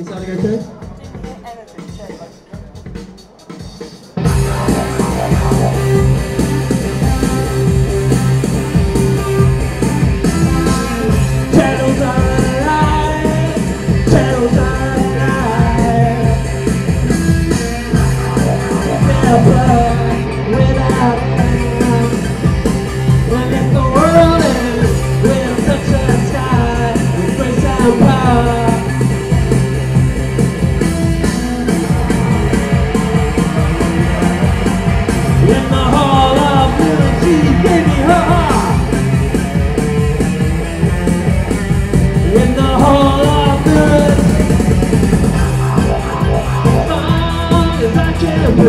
इंसान कहते